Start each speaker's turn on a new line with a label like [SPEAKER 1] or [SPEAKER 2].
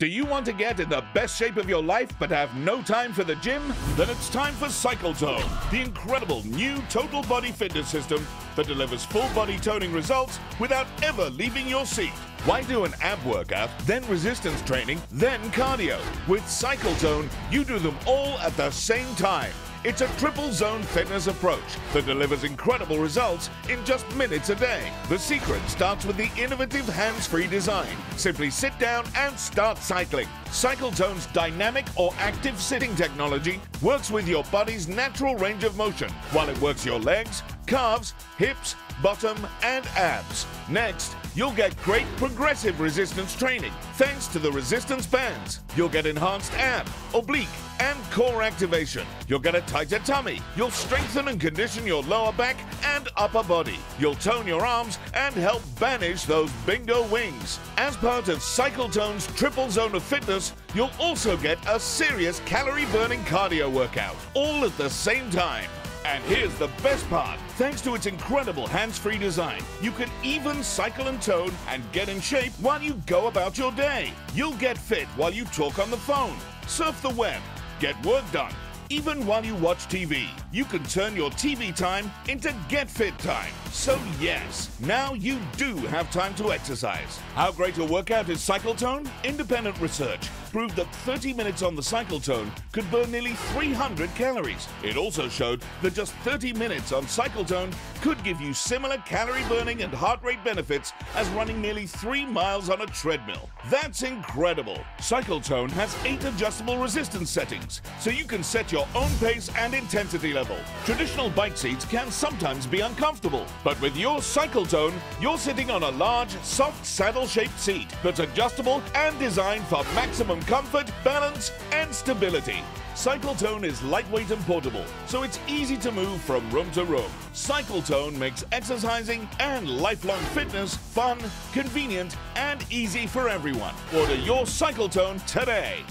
[SPEAKER 1] Do you want to get in the best shape of your life but have no time for the gym? Then it's time for CycleTone, the incredible new total body fitness system that delivers full body toning results without ever leaving your seat. Why do an ab workout, then resistance training, then cardio? With CycleTone, you do them all at the same time. It's a triple zone fitness approach that delivers incredible results in just minutes a day. The secret starts with the innovative hands free design. Simply sit down and start cycling. CycleTone's dynamic or active sitting technology works with your body's natural range of motion while it works your legs, calves, hips, bottom, and abs. Next, you'll get great progressive resistance training thanks to the resistance bands. You'll get enhanced ab, oblique, and core activation. You'll get a tighter tummy. You'll strengthen and condition your lower back and upper body. You'll tone your arms and help banish those bingo wings. As part of CycleTone's triple zone of fitness, you'll also get a serious calorie burning cardio workout, all at the same time. And here's the best part. Thanks to its incredible hands-free design, you can even cycle and tone and get in shape while you go about your day. You'll get fit while you talk on the phone, surf the web, get work done, even while you watch TV. You can turn your TV time into Get Fit time. So yes, now you do have time to exercise. How great a workout is CycleTone? Independent research proved that 30 minutes on the CycleTone could burn nearly 300 calories. It also showed that just 30 minutes on CycleTone could give you similar calorie burning and heart rate benefits as running nearly 3 miles on a treadmill. That's incredible. CycleTone has 8 adjustable resistance settings, so you can set your own pace and intensity level. Traditional bike seats can sometimes be uncomfortable, but with your cycle tone, you're sitting on a large, soft saddle-shaped seat that's adjustable and designed for maximum comfort, balance, and stability. CycleTone is lightweight and portable, so it's easy to move from room to room. CycleTone makes exercising and lifelong fitness fun, convenient, and easy for everyone. Order your CycleTone today.